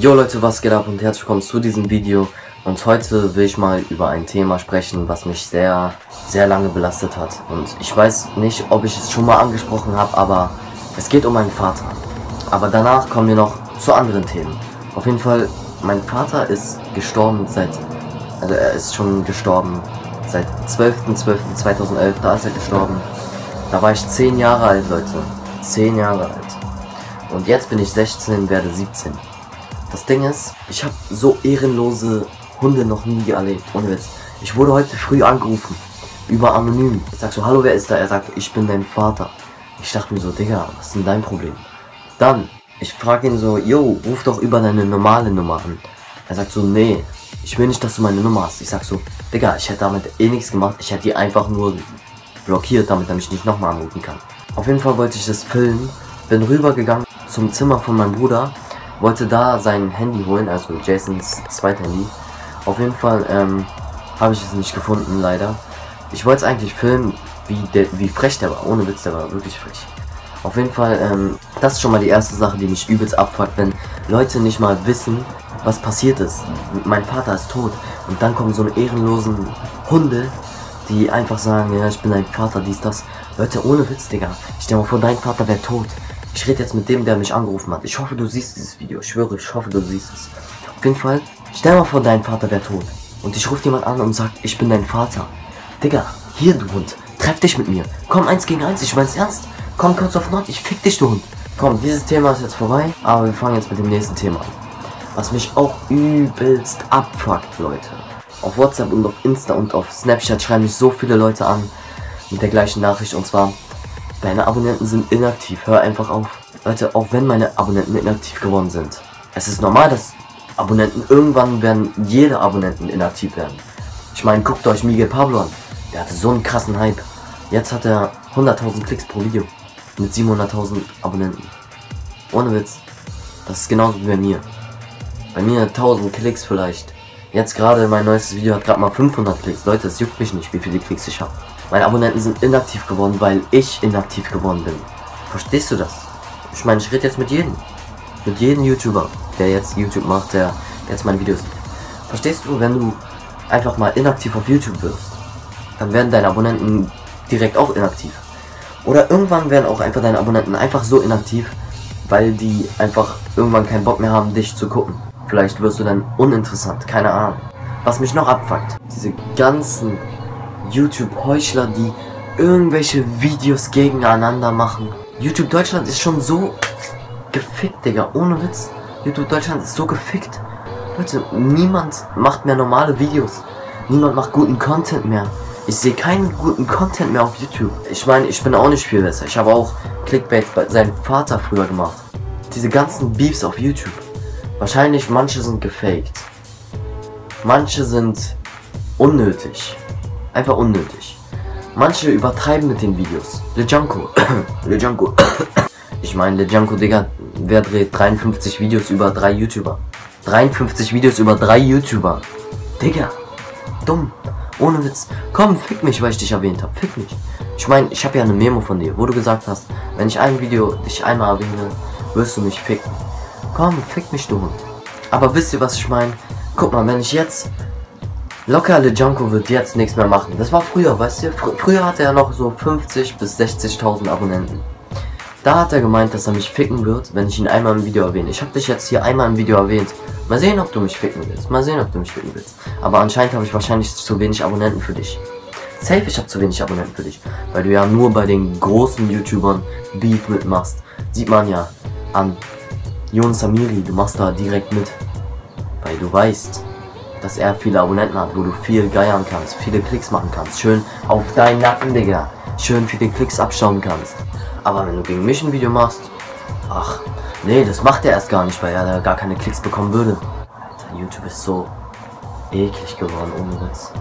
Jo Leute, was geht ab und herzlich willkommen zu diesem Video. Und heute will ich mal über ein Thema sprechen, was mich sehr, sehr lange belastet hat. Und ich weiß nicht, ob ich es schon mal angesprochen habe, aber es geht um meinen Vater. Aber danach kommen wir noch zu anderen Themen. Auf jeden Fall, mein Vater ist gestorben seit, also er ist schon gestorben seit 12.12.2011, da ist er gestorben. Da war ich 10 Jahre alt, Leute. 10 Jahre alt. Und jetzt bin ich 16, werde 17. Das Ding ist, ich habe so ehrenlose Hunde noch nie erlebt. Ohne Witz. Ich wurde heute früh angerufen. Über anonym. Ich sag so, hallo, wer ist da? Er sagt, ich bin dein Vater. Ich dachte mir so, Digga, was ist denn dein Problem? Dann, ich frage ihn so, yo, ruf doch über deine normale Nummer an. Er sagt so, nee, ich will nicht, dass du meine Nummer hast. Ich sag so, Digga, ich hätte damit eh nichts gemacht. Ich hätte die einfach nur blockiert, damit er mich nicht nochmal anrufen kann. Auf jeden Fall wollte ich das filmen. Bin rübergegangen zum Zimmer von meinem Bruder. Wollte da sein Handy holen, also Jasons zweites Handy. Auf jeden Fall ähm, habe ich es nicht gefunden, leider. Ich wollte es eigentlich filmen, wie, der, wie frech der war. Ohne Witz, der war wirklich frech. Auf jeden Fall, ähm, das ist schon mal die erste Sache, die mich übelst abfuckt, wenn Leute nicht mal wissen, was passiert ist. Mein Vater ist tot. Und dann kommen so eine ehrenlosen Hunde, die einfach sagen, ja, ich bin dein Vater, dies, das. Leute, ohne Witz, Digga. Ich stell mal vor, dein Vater wäre tot. Ich rede jetzt mit dem, der mich angerufen hat. Ich hoffe, du siehst dieses Video. Ich schwöre, ich hoffe, du siehst es. Auf jeden Fall, stell mal vor, dein Vater wäre tot. Und ich rufe jemand an und sagt, ich bin dein Vater. Digga, hier, du Hund. Treff dich mit mir. Komm, eins gegen eins. Ich mein's ernst. Komm kurz auf Nord. Ich fick dich, du Hund. Komm, dieses Thema ist jetzt vorbei. Aber wir fangen jetzt mit dem nächsten Thema an. Was mich auch übelst abfuckt, Leute. Auf WhatsApp und auf Insta und auf Snapchat schreiben mich so viele Leute an mit der gleichen Nachricht und zwar Deine Abonnenten sind inaktiv, hör einfach auf. Leute, auch wenn meine Abonnenten inaktiv geworden sind. Es ist normal, dass Abonnenten irgendwann werden jede Abonnenten inaktiv werden. Ich meine, guckt euch Miguel Pablo an. Der hatte so einen krassen Hype. Jetzt hat er 100.000 Klicks pro Video. Mit 700.000 Abonnenten. Ohne Witz. Das ist genauso wie bei mir. Bei mir 1000 Klicks vielleicht. Jetzt gerade mein neuestes Video hat gerade mal 500 Klicks. Leute, es juckt mich nicht, wie viele Klicks ich habe. Meine Abonnenten sind inaktiv geworden, weil ich inaktiv geworden bin. Verstehst du das? Ich meine, ich rede jetzt mit jedem. Mit jedem YouTuber, der jetzt YouTube macht, der jetzt meine Videos sieht. Verstehst du, wenn du einfach mal inaktiv auf YouTube wirst, dann werden deine Abonnenten direkt auch inaktiv. Oder irgendwann werden auch einfach deine Abonnenten einfach so inaktiv, weil die einfach irgendwann keinen Bock mehr haben, dich zu gucken. Vielleicht wirst du dann uninteressant, keine Ahnung. Was mich noch abfuckt, diese ganzen YouTube-Heuchler, die irgendwelche Videos gegeneinander machen. YouTube Deutschland ist schon so gefickt, Digga. Ohne Witz. YouTube Deutschland ist so gefickt. Leute, niemand macht mehr normale Videos. Niemand macht guten Content mehr. Ich sehe keinen guten Content mehr auf YouTube. Ich meine, ich bin auch nicht viel besser. Ich habe auch Clickbait bei seinem Vater früher gemacht. Diese ganzen Beefs auf YouTube. Wahrscheinlich manche sind gefaked. Manche sind unnötig. Einfach unnötig. Manche übertreiben mit den Videos. Lejanko. Lejanko. ich meine, Lejanko, Digga, wer dreht 53 Videos über drei YouTuber? 53 Videos über drei YouTuber. Digga. Dumm. Ohne Witz. Komm, fick mich, weil ich dich erwähnt habe. Fick mich. Ich meine, ich habe ja eine Memo von dir, wo du gesagt hast, wenn ich ein Video dich einmal erwähne, wirst du mich ficken. Komm, fick mich, du Hund. Aber wisst ihr, was ich meine? Guck mal, wenn ich jetzt Locker Lejanko wird jetzt nichts mehr machen. Das war früher, weißt du? Fr früher hatte er noch so 50 bis 60.000 Abonnenten. Da hat er gemeint, dass er mich ficken wird, wenn ich ihn einmal im Video erwähne. Ich habe dich jetzt hier einmal im Video erwähnt. Mal sehen, ob du mich ficken willst. Mal sehen, ob du mich ficken willst. Aber anscheinend habe ich wahrscheinlich zu wenig Abonnenten für dich. Safe, ich habe zu wenig Abonnenten für dich. Weil du ja nur bei den großen YouTubern Beef mitmachst. Sieht man ja an Jon Samiri. Du machst da direkt mit. Weil du weißt, dass er viele Abonnenten hat, wo du viel geiern kannst, viele Klicks machen kannst. Schön auf deinen Nacken, Digga. Schön viele Klicks abschauen kannst. Aber wenn du gegen mich ein Video machst, ach, nee, das macht er erst gar nicht, weil er da gar keine Klicks bekommen würde. Alter, YouTube ist so eklig geworden, ohne Witz.